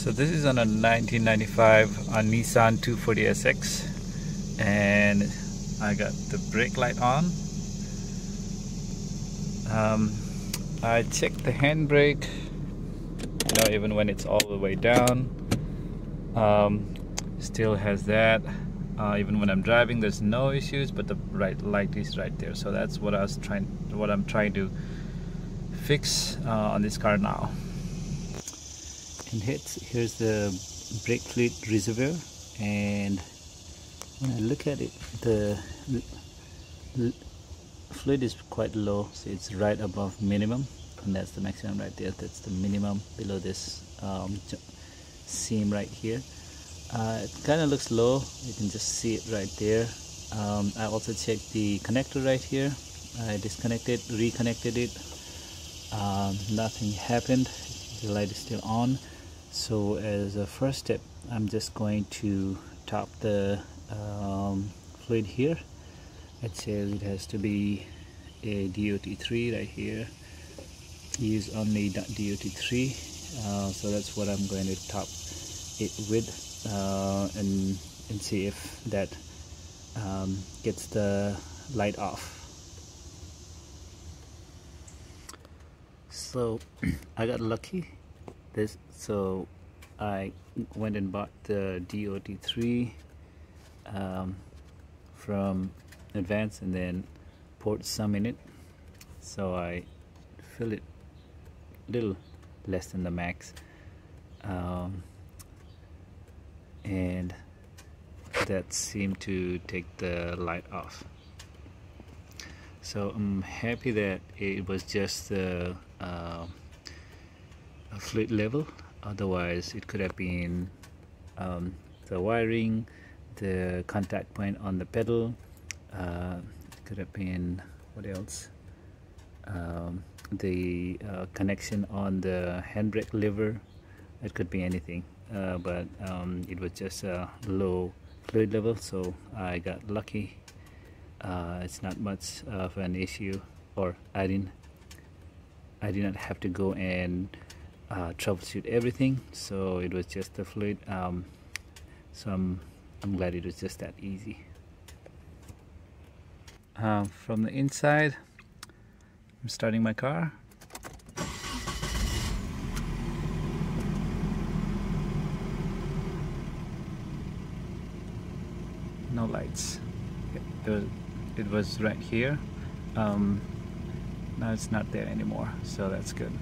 So this is on a 1995 a Nissan 240SX and I got the brake light on. Um, I checked the handbrake, you know, even when it's all the way down. Um, still has that. Uh, even when I'm driving, there's no issues, but the right light is right there. So that's what I was trying, what I'm trying to fix uh, on this car now and here's the brake fluid reservoir. And when I look at it the fluid is quite low so it's right above minimum. And that's the maximum right there. That's the minimum below this um, seam right here. Uh, it kind of looks low. You can just see it right there. Um, I also checked the connector right here. I disconnected reconnected it. Um, nothing happened. The light is still on so as a first step I'm just going to top the um, fluid here. It says it has to be a DOT3 right here. Use only DOT3 uh, so that's what I'm going to top it with uh, and, and see if that um, gets the light off. So I got lucky this so I went and bought the DOT3 um, from Advance and then poured some in it. So I fill it a little less than the max. Um, and that seemed to take the light off. So I'm happy that it was just the uh, fluid level. Otherwise it could have been um, the wiring the contact point on the pedal uh, could have been what else? Um, the uh, connection on the handbrake lever it could be anything. Uh, but um, it was just a low fluid level so I got lucky. Uh, it's not much of an issue or I didn't I did not have to go and uh, troubleshoot everything. So it was just the fluid um, so I'm, I'm glad it was just that easy. Uh, from the inside I'm starting my car. No lights. It was, it was right here. Um, now it's not there anymore so that's good